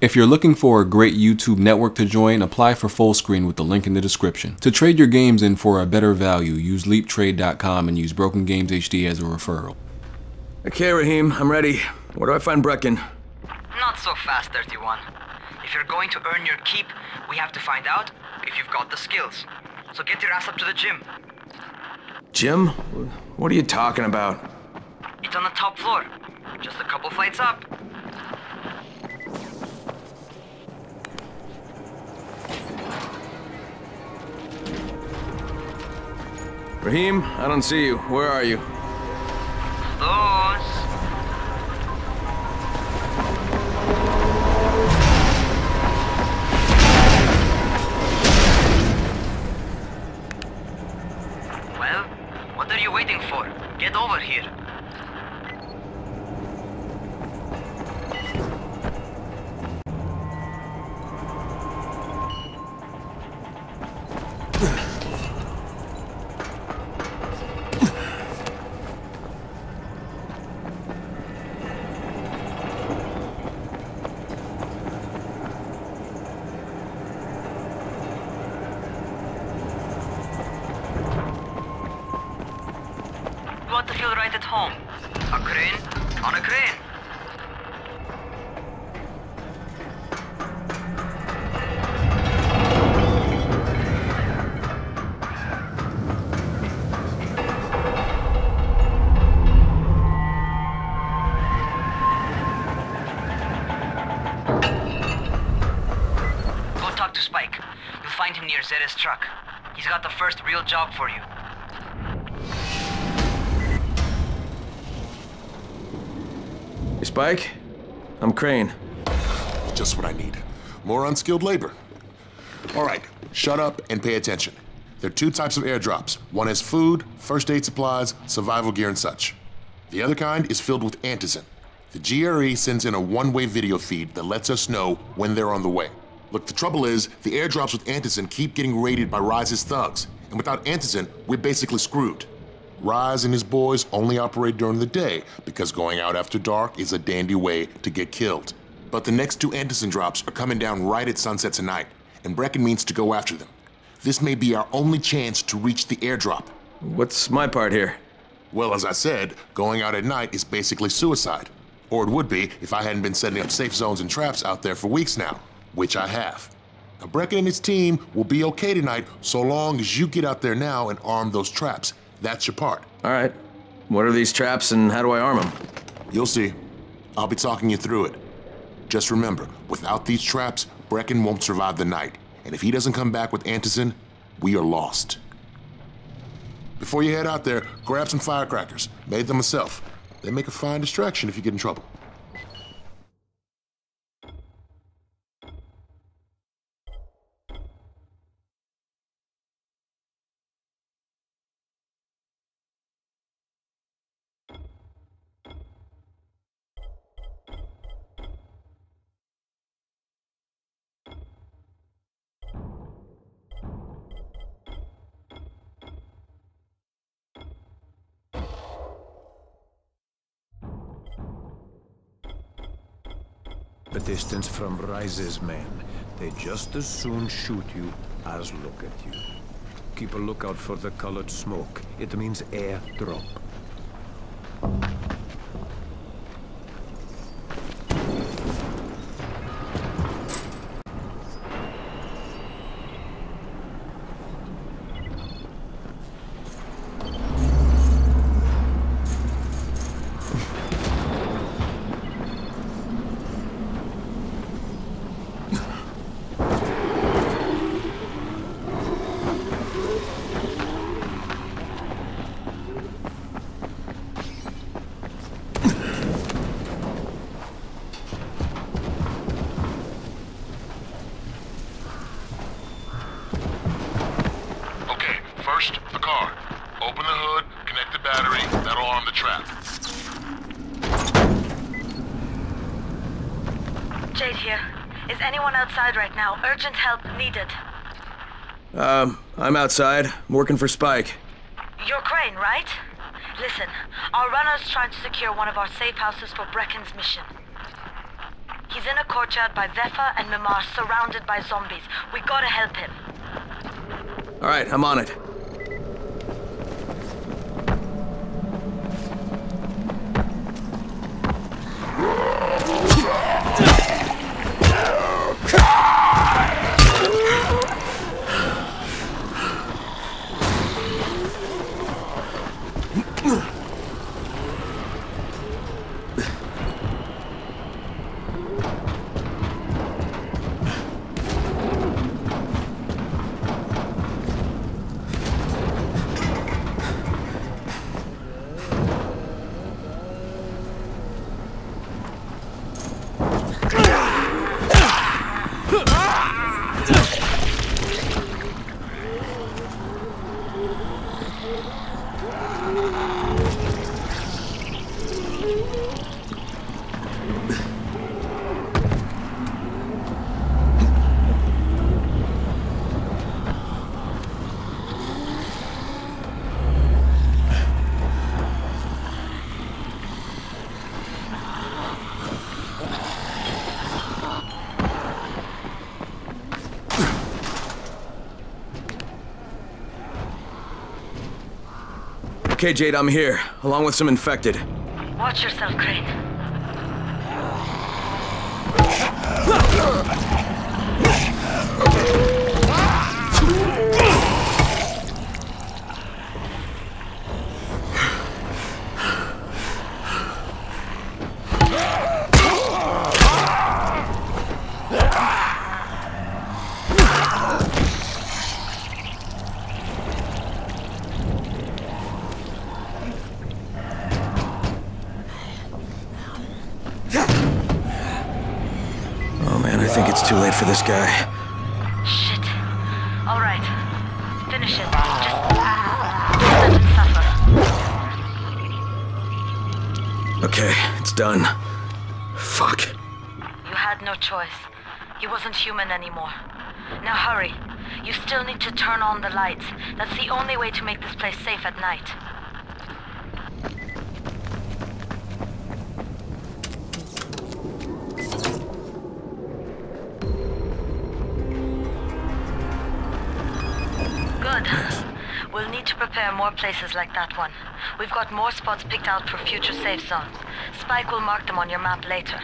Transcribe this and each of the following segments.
If you're looking for a great YouTube network to join, apply for Fullscreen with the link in the description. To trade your games in for a better value, use leaptrade.com and use Broken Games HD as a referral. Okay, Rahim, I'm ready. Where do I find Brecken? Not so fast, 31. If you're going to earn your keep, we have to find out if you've got the skills. So get your ass up to the gym. Jim? What are you talking about? It's on the top floor. Just a couple flights up. Rahim, I don't see you. Where are you? Find him near Zeta's truck. He's got the first real job for you. Hey, Spike? I'm Crane. Just what I need. More unskilled labor. All right, shut up and pay attention. There are two types of airdrops. One has food, first aid supplies, survival gear, and such. The other kind is filled with antizin. The GRE sends in a one-way video feed that lets us know when they're on the way. Look, the trouble is, the airdrops with antizin keep getting raided by Rais's thugs, and without antizin, we're basically screwed. Rise and his boys only operate during the day because going out after dark is a dandy way to get killed. But the next two antizin drops are coming down right at sunset tonight, and Brecken means to go after them. This may be our only chance to reach the airdrop. What's my part here? Well, as I said, going out at night is basically suicide. Or it would be if I hadn't been setting up safe zones and traps out there for weeks now, which I have. Now, Brecken and his team will be okay tonight so long as you get out there now and arm those traps. That's your part. All right. What are these traps and how do I arm them? You'll see. I'll be talking you through it. Just remember, without these traps, Brecken won't survive the night. And if he doesn't come back with Antizin, we are lost. Before you head out there, grab some firecrackers. Made them myself. They make a fine distraction if you get in trouble. The distance from Rais's men. They just as soon shoot you as look at you. Keep a lookout for the colored smoke. It means air drop. Jade here. Is anyone outside right now? Urgent help needed. Um, I'm outside. I'm working for Spike. You're Crane, right? Listen, our runner's trying to secure one of our safe houses for Brecken's mission. He's in a courtyard by Vefa and Mimar, surrounded by zombies. We gotta help him. All right, I'm on it cry! Okay, Jade, I'm here, along with some infected. Watch yourself, Crane. This guy. Shit. All right. Finish it. Just let him suffer. Okay, it's done. Fuck. You had no choice. He wasn't human anymore. Now hurry. You still need to turn on the lights. That's the only way to make this place safe at night. Prepare more places like that one. We've got more spots picked out for future safe zones. Spike will mark them on your map later.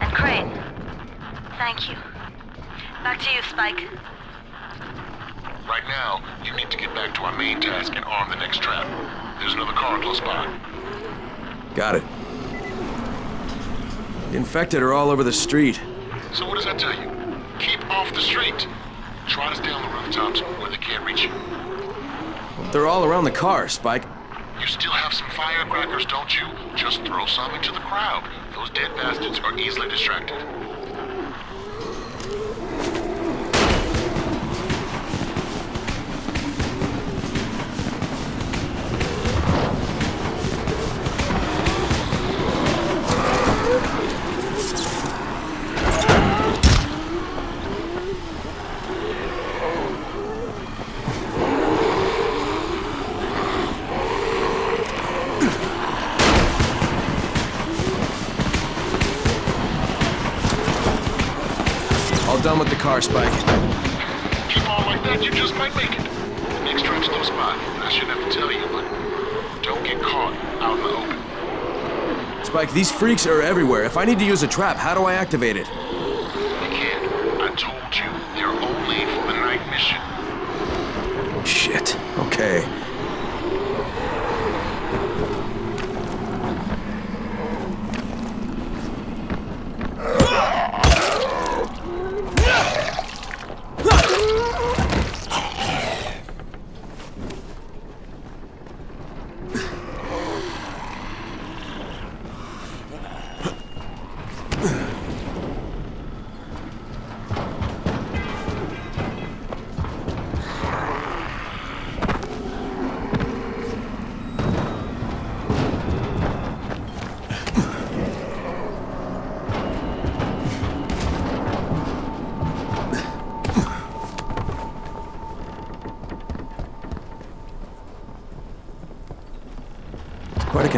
And Crane, thank you. Back to you, Spike. Right now, you need to get back to our main task and arm the next trap. There's another car close by. Got it. The infected are all over the street. So what does that tell you? Keep off the street. Try to stay on the rooftops where they can't reach you. They're all around the car, Spike. You still have some firecrackers, don't you? Just throw some into the crowd. Those dead bastards are easily distracted. Car, Spike. Keep on like that, you just might make it. The next trap's close by. I shouldn't have to tell you, but don't get caught out in the open. Spike, these freaks are everywhere. If I need to use a trap, how do I activate it? You can't. I told you, they're only for the night mission. Shit. Okay.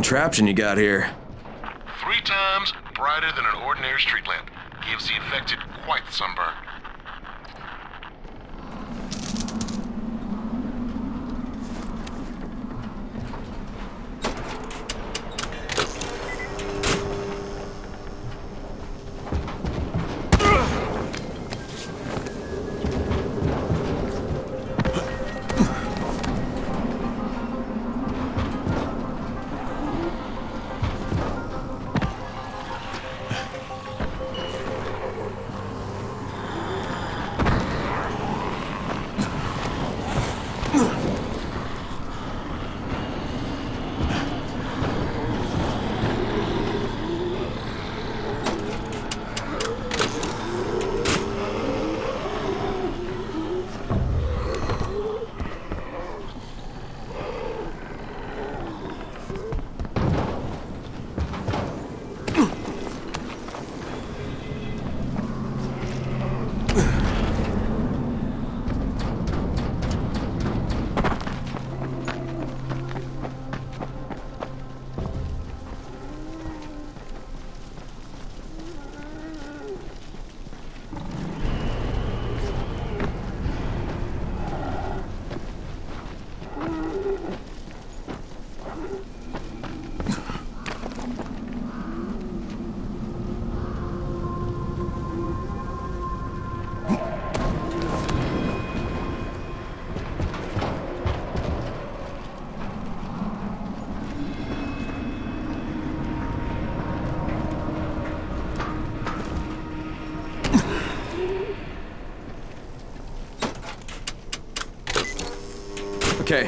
Contraption you got here. Three times brighter than an ordinary street lamp. Gives the affected quite sunburn.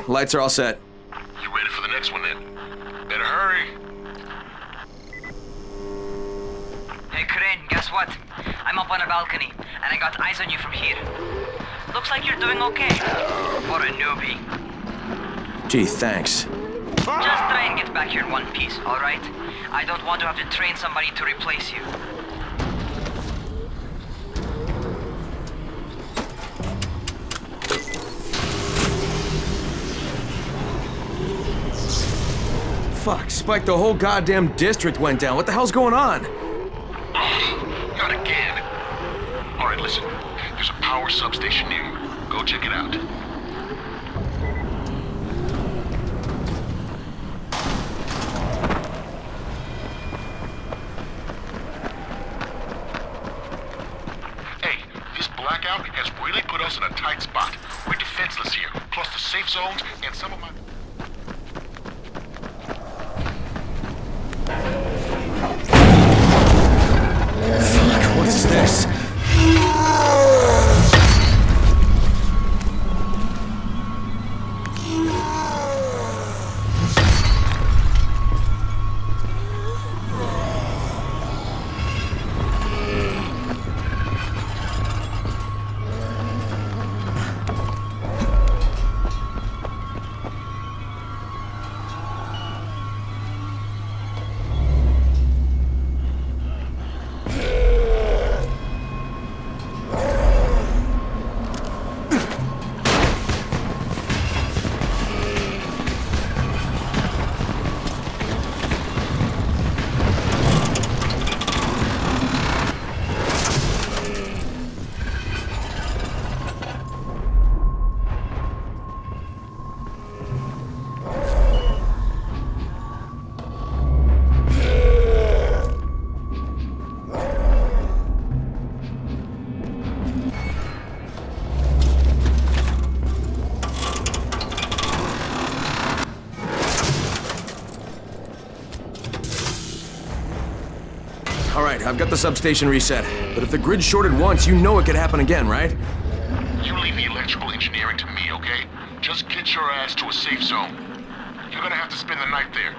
Okay, lights are all set. You ready for the next one then? Better hurry. Hey, Crane, guess what? I'm up on a balcony, and I got eyes on you from here. Looks like you're doing okay. For a newbie. Gee, thanks. Just try and get back here in one piece, alright? I don't want to have to train somebody to replace you. Fuck, Spike, the whole goddamn district went down. What the hell's going on? Not again. All right, listen. There's a power substation near. Go check it out. Hey, this blackout has really put us in a tight spot. We're defenseless here, plus the safe zones and some of my... this? I've got the substation reset. But if the grid shorted once, you know it could happen again, right? You leave the electrical engineering to me, okay? Just get your ass to a safe zone. You're gonna have to spend the night there.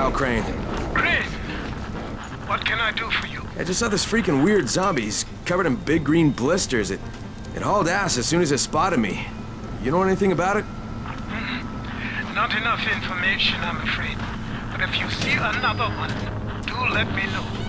Kyle Crane. Crane, what can I do for you? I just saw this freaking weird zombie. He's covered in big green blisters. It, it hauled ass as soon as it spotted me. You know anything about it? Not enough information, I'm afraid. But if you see another one, do let me know.